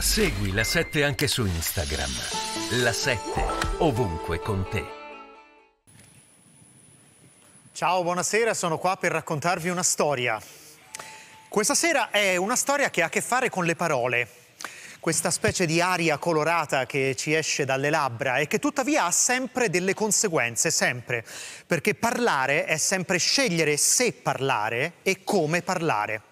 Segui la 7 anche su Instagram. La 7 ovunque con te. Ciao, buonasera, sono qua per raccontarvi una storia. Questa sera è una storia che ha a che fare con le parole, questa specie di aria colorata che ci esce dalle labbra e che tuttavia ha sempre delle conseguenze, sempre, perché parlare è sempre scegliere se parlare e come parlare.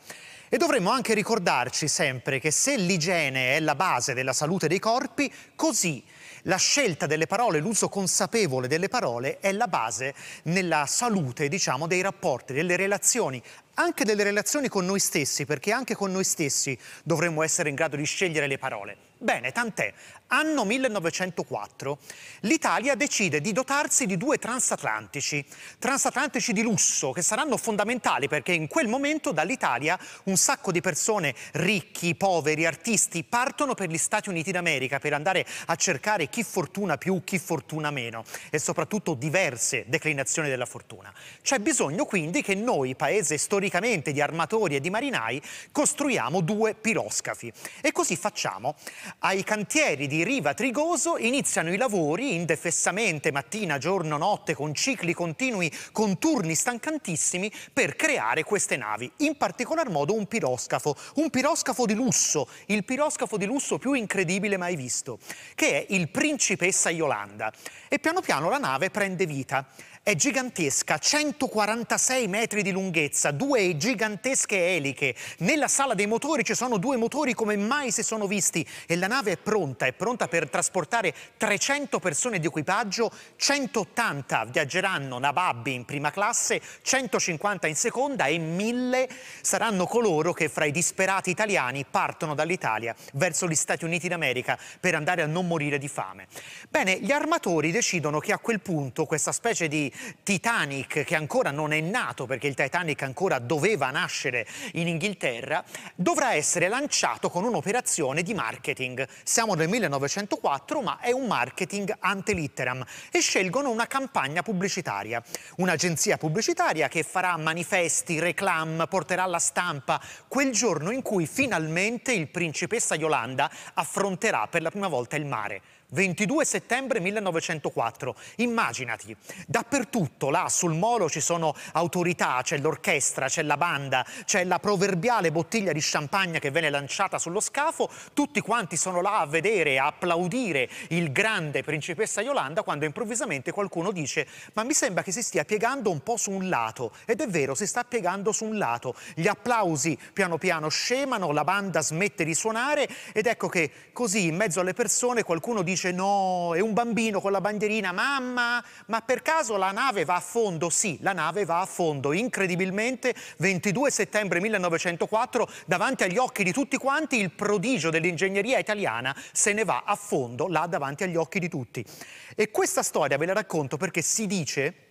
E dovremmo anche ricordarci sempre che se l'igiene è la base della salute dei corpi, così la scelta delle parole, l'uso consapevole delle parole è la base nella salute, diciamo, dei rapporti, delle relazioni, anche delle relazioni con noi stessi, perché anche con noi stessi dovremmo essere in grado di scegliere le parole. Bene, tant'è. Anno 1904, l'Italia decide di dotarsi di due transatlantici, transatlantici di lusso, che saranno fondamentali perché in quel momento dall'Italia un sacco di persone ricchi, poveri, artisti partono per gli Stati Uniti d'America per andare a cercare chi fortuna più, chi fortuna meno e soprattutto diverse declinazioni della fortuna. C'è bisogno quindi che noi, paese storicamente di armatori e di marinai, costruiamo due piroscafi e così facciamo. Ai cantieri di Riva Trigoso iniziano i lavori indefessamente mattina, giorno, notte con cicli continui, con turni stancantissimi per creare queste navi, in particolar modo un piroscafo, un piroscafo di lusso, il piroscafo di lusso più incredibile mai visto, che è il Principessa Yolanda. E piano piano la nave prende vita è gigantesca, 146 metri di lunghezza, due gigantesche eliche. Nella sala dei motori ci sono due motori come mai si sono visti e la nave è pronta, è pronta per trasportare 300 persone di equipaggio, 180 viaggeranno nababbi in prima classe, 150 in seconda e 1000 saranno coloro che fra i disperati italiani partono dall'Italia verso gli Stati Uniti d'America per andare a non morire di fame. Bene, gli armatori decidono che a quel punto questa specie di Titanic, che ancora non è nato perché il Titanic ancora doveva nascere in Inghilterra, dovrà essere lanciato con un'operazione di marketing. Siamo nel 1904, ma è un marketing ante litteram e scelgono una campagna pubblicitaria. Un'agenzia pubblicitaria che farà manifesti, reclam, porterà alla stampa quel giorno in cui finalmente il principessa Yolanda affronterà per la prima volta il mare. 22 settembre 1904. Immaginati, dappertutto là sul molo ci sono autorità, c'è l'orchestra, c'è la banda, c'è la proverbiale bottiglia di champagne che viene lanciata sullo scafo, tutti quanti sono là a vedere, a applaudire il grande principessa Yolanda quando improvvisamente qualcuno dice ma mi sembra che si stia piegando un po' su un lato ed è vero, si sta piegando su un lato. Gli applausi piano piano scemano, la banda smette di suonare ed ecco che così in mezzo alle persone qualcuno dice dice no, è un bambino con la bandierina, mamma, ma per caso la nave va a fondo? Sì, la nave va a fondo, incredibilmente 22 settembre 1904 davanti agli occhi di tutti quanti il prodigio dell'ingegneria italiana se ne va a fondo là davanti agli occhi di tutti. E questa storia ve la racconto perché si dice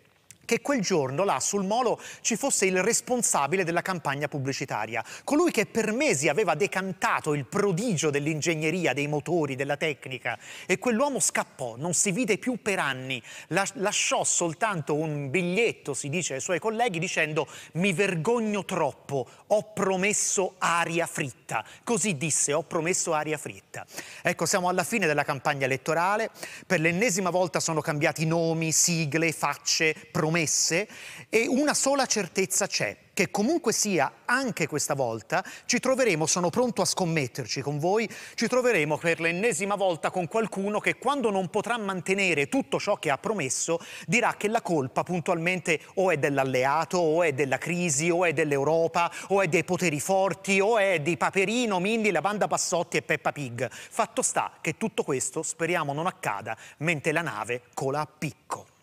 che quel giorno là sul molo ci fosse il responsabile della campagna pubblicitaria, colui che per mesi aveva decantato il prodigio dell'ingegneria, dei motori, della tecnica. E quell'uomo scappò, non si vide più per anni, lasciò soltanto un biglietto, si dice ai suoi colleghi, dicendo mi vergogno troppo, ho promesso aria fritta, così disse, ho promesso aria fritta. Ecco, siamo alla fine della campagna elettorale, per l'ennesima volta sono cambiati nomi, sigle, facce, promesse e una sola certezza c'è, che comunque sia anche questa volta ci troveremo, sono pronto a scommetterci con voi, ci troveremo per l'ennesima volta con qualcuno che quando non potrà mantenere tutto ciò che ha promesso dirà che la colpa puntualmente o è dell'alleato o è della crisi o è dell'Europa o è dei poteri forti o è di Paperino, Mindi, la banda Passotti e Peppa Pig. Fatto sta che tutto questo speriamo non accada mentre la nave cola a picco.